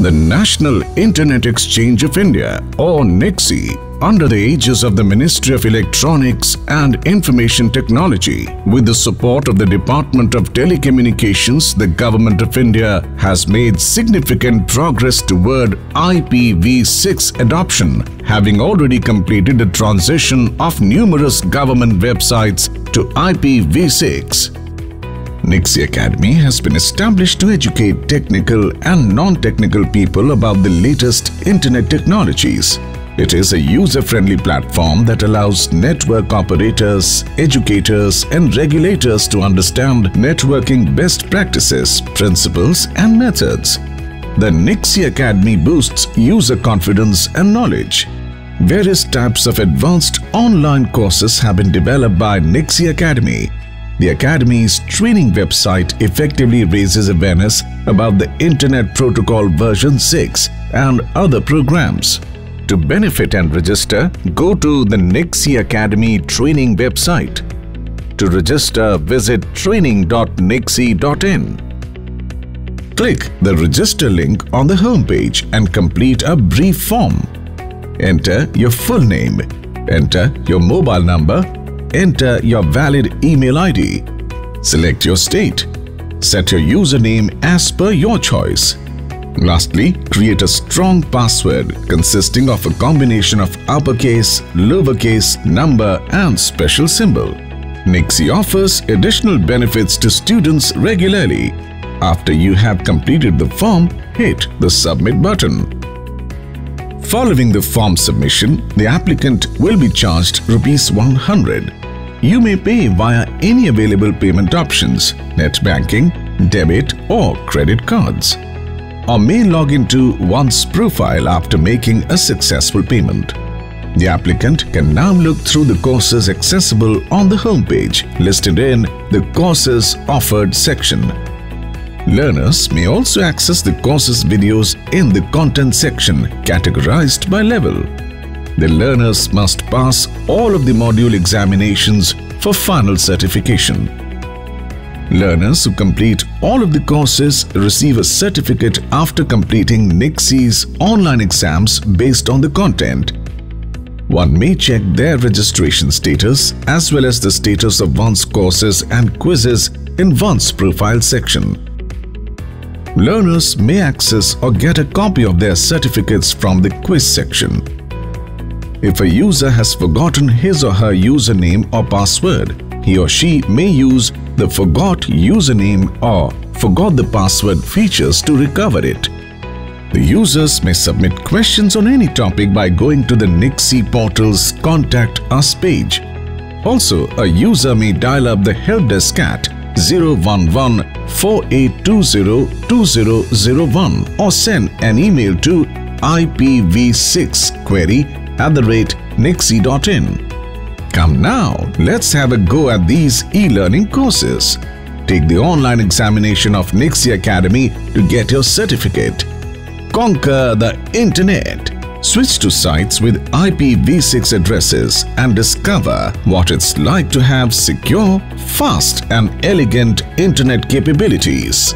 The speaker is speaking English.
the National Internet Exchange of India or NIXI under the aegis of the Ministry of Electronics and Information Technology with the support of the Department of Telecommunications the Government of India has made significant progress toward IPv6 adoption having already completed the transition of numerous government websites to IPv6 NIXI Academy has been established to educate technical and non-technical people about the latest internet technologies. It is a user-friendly platform that allows network operators, educators and regulators to understand networking best practices, principles and methods. The NIXI Academy boosts user confidence and knowledge. Various types of advanced online courses have been developed by NIXI Academy the Academy's training website effectively raises awareness about the Internet Protocol version 6 and other programs. To benefit and register, go to the NIXI Academy training website. To register, visit training.nixi.in. Click the register link on the homepage and complete a brief form. Enter your full name. Enter your mobile number enter your valid email ID. Select your state. Set your username as per your choice. Lastly, create a strong password consisting of a combination of uppercase, lowercase, number and special symbol. NIXI offers additional benefits to students regularly. After you have completed the form, hit the submit button. Following the form submission, the applicant will be charged rupees 100 you may pay via any available payment options, net banking, debit or credit cards. Or may log into one's profile after making a successful payment. The applicant can now look through the courses accessible on the homepage listed in the Courses Offered section. Learners may also access the courses videos in the Content section categorized by level the learners must pass all of the module examinations for final certification. Learners who complete all of the courses receive a certificate after completing NIXI's online exams based on the content. One may check their registration status as well as the status of one's courses and quizzes in one's profile section. Learners may access or get a copy of their certificates from the quiz section. If a user has forgotten his or her username or password, he or she may use the Forgot Username or Forgot the Password features to recover it. The users may submit questions on any topic by going to the NIXI portal's Contact Us page. Also, a user may dial up the help desk at 011 4820 2001 or send an email to IPv6 query at the rate nixi.in. Come now, let's have a go at these e-learning courses. Take the online examination of NIXI Academy to get your certificate. Conquer the Internet. Switch to sites with IPv6 addresses and discover what it's like to have secure, fast and elegant internet capabilities.